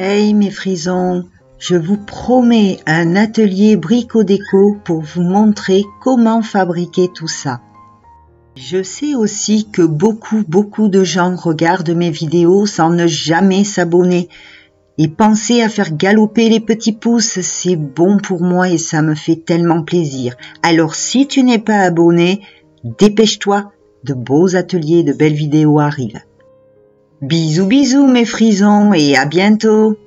Hey mes frisons, je vous promets un atelier brico-déco pour vous montrer comment fabriquer tout ça. Je sais aussi que beaucoup beaucoup de gens regardent mes vidéos sans ne jamais s'abonner. Et pensez à faire galoper les petits pouces, c'est bon pour moi et ça me fait tellement plaisir. Alors si tu n'es pas abonné, dépêche-toi, de beaux ateliers, de belles vidéos arrivent. Bisous bisous mes frisons et à bientôt